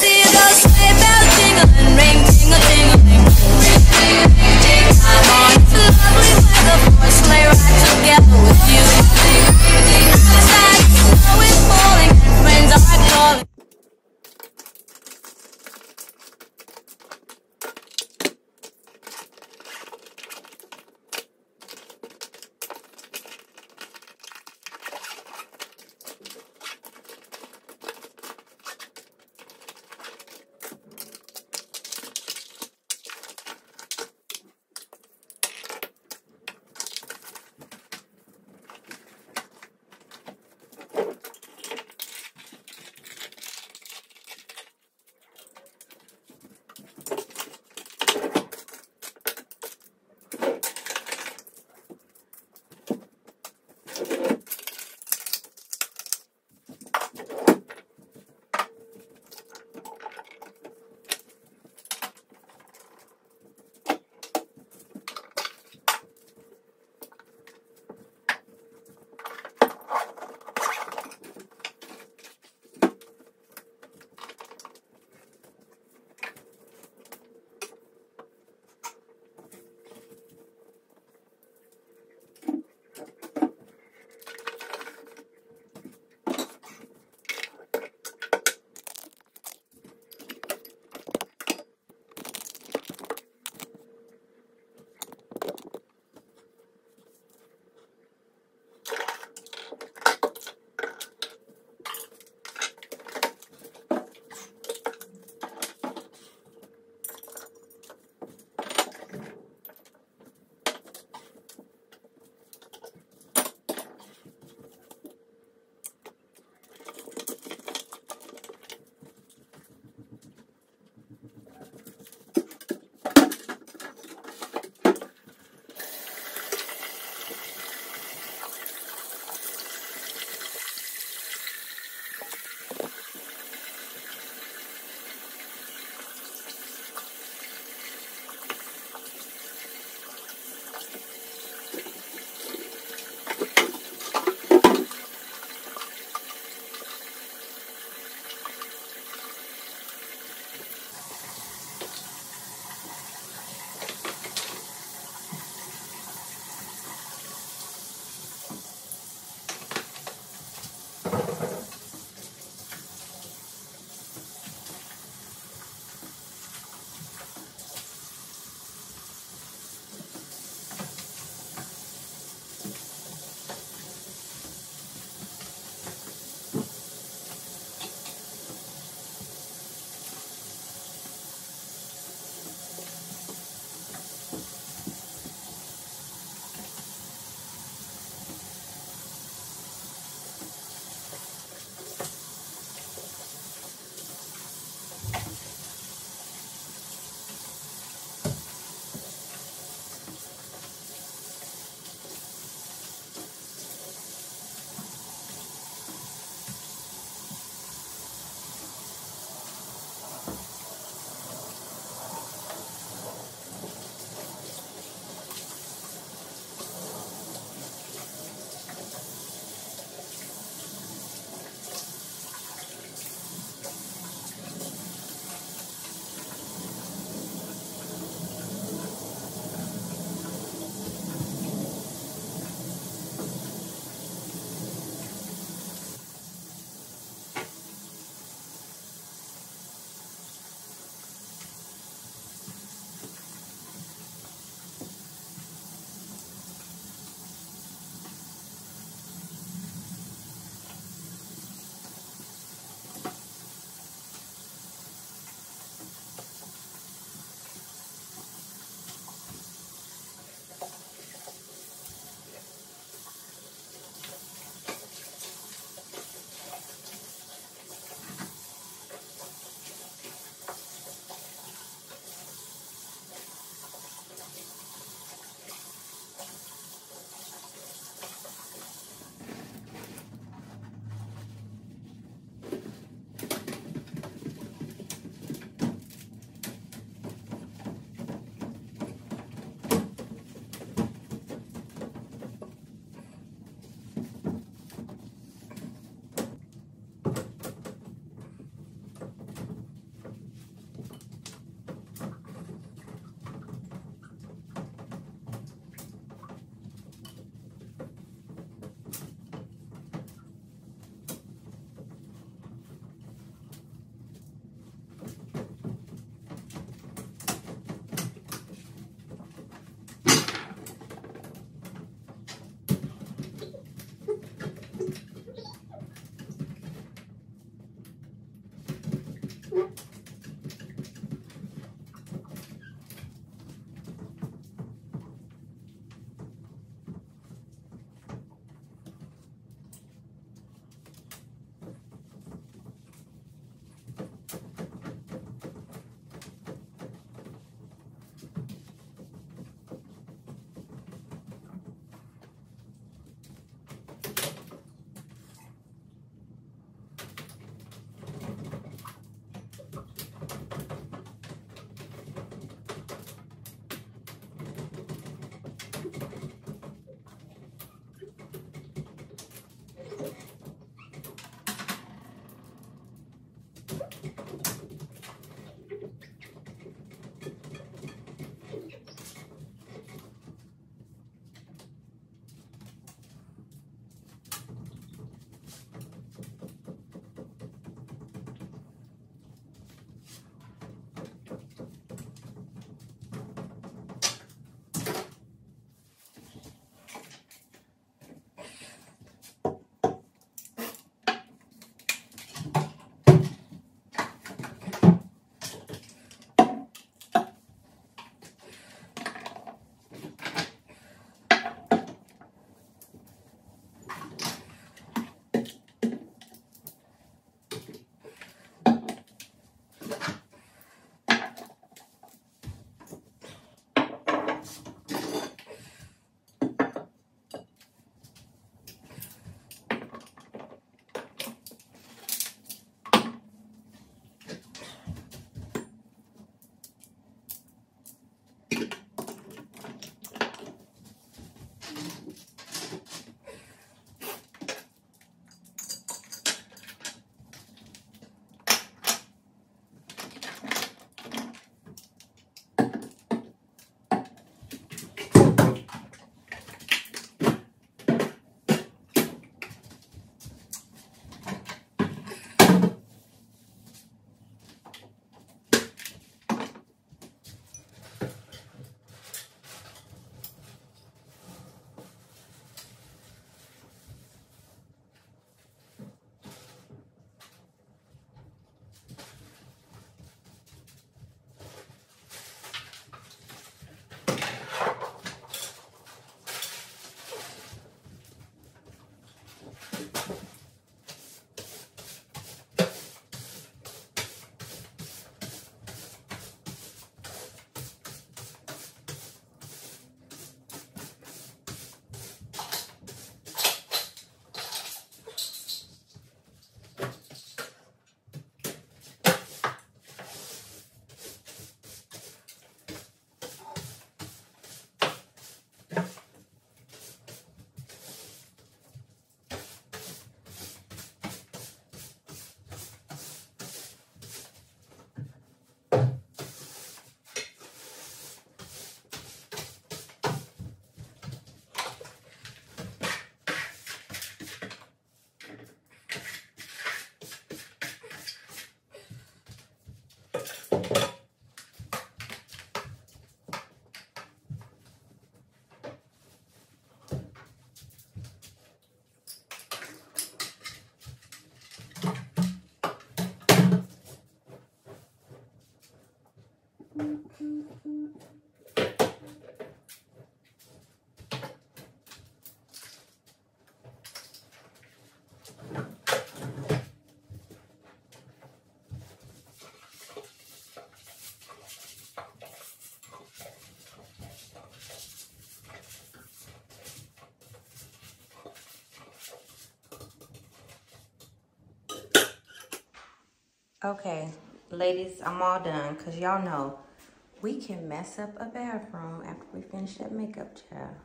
see those sleigh bells ring, tingle, tingling. Ring, lovely weather for sleigh together with you. Okay, ladies, I'm all done because y'all know we can mess up a bathroom after we finish that makeup, child.